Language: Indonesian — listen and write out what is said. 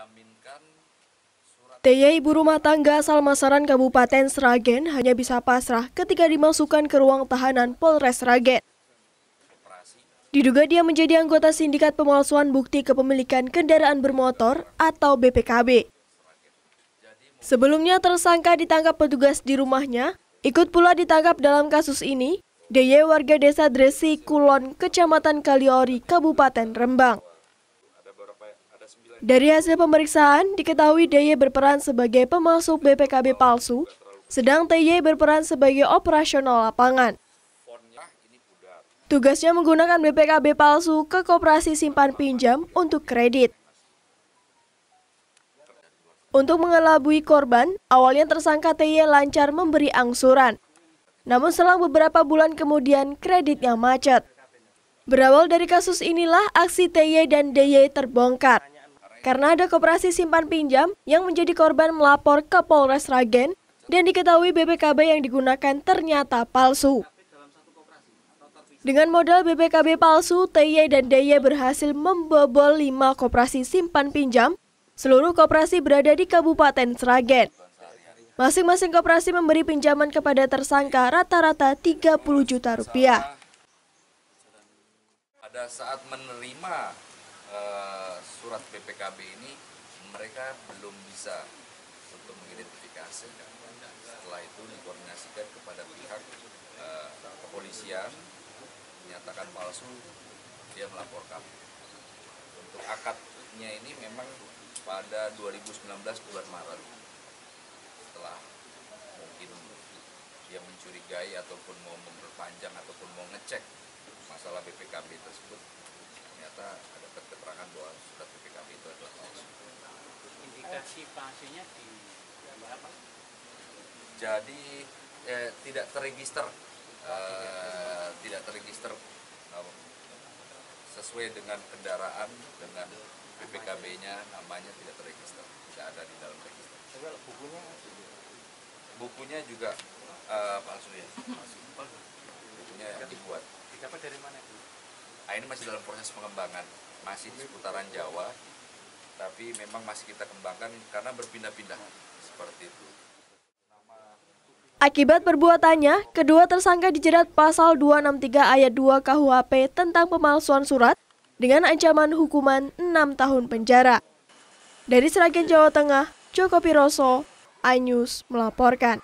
menjaminkan TY ibu rumah tangga asal Masaran Kabupaten Sragen hanya bisa pasrah ketika dimasukkan ke ruang tahanan Polres Sragen. Diduga dia menjadi anggota sindikat pemalsuan bukti kepemilikan kendaraan bermotor atau BPKB. Sebelumnya tersangka ditangkap petugas di rumahnya, ikut pula ditangkap dalam kasus ini, DY warga desa Dresi Kulon, Kecamatan Kaliori, Kabupaten Rembang. Dari hasil pemeriksaan, diketahui DY berperan sebagai pemasuk BPKB palsu, sedang TY berperan sebagai operasional lapangan. Tugasnya menggunakan BPKB palsu ke koperasi simpan pinjam untuk kredit. Untuk mengelabui korban, awalnya tersangka TY lancar memberi angsuran. Namun selang beberapa bulan kemudian kreditnya macet. Berawal dari kasus inilah aksi TY dan DY terbongkar. Karena ada koperasi simpan pinjam yang menjadi korban melapor ke Polres Ragen dan diketahui BPKB yang digunakan ternyata palsu. Dengan modal BPKB palsu, TY dan DY berhasil membobol 5 koperasi simpan pinjam. Seluruh koperasi berada di Kabupaten Sragen. Masing-masing koperasi memberi pinjaman kepada tersangka rata-rata 30 juta rupiah. Pada saat menerima eh, surat BPKB ini, mereka belum bisa untuk mengidentifikasi. Setelah itu dikoordinasikan kepada pihak eh, kepolisian, menyatakan palsu, dia melaporkan. Untuk akadnya ini memang pada 2019 bulan Maret, setelah mungkin dia mencurigai ataupun mau memperpanjang ataupun mau ngecek masalah BPKB tersebut ternyata ada keterangan bahwa surat BPKB itu adalah palsu. indikasi palsunya di, di apa? Jadi eh, tidak terregister, eh, tidak terregister eh, sesuai dengan kendaraan dengan BPKB-nya namanya tidak terregister, tidak ada di dalam register. Bukunya Bukunya juga eh, palsu ya, palsu. Bukunya yang dibuat. didapat dari mana Bu? Nah, ini masih dalam proses pengembangan, masih di seputaran Jawa, tapi memang masih kita kembangkan karena berpindah-pindah seperti itu. Akibat perbuatannya, kedua tersangka dijerat pasal 263 ayat 2 KUHP tentang pemalsuan surat dengan ancaman hukuman 6 tahun penjara. Dari Seragen Jawa Tengah, Joko Piroso, iNews melaporkan.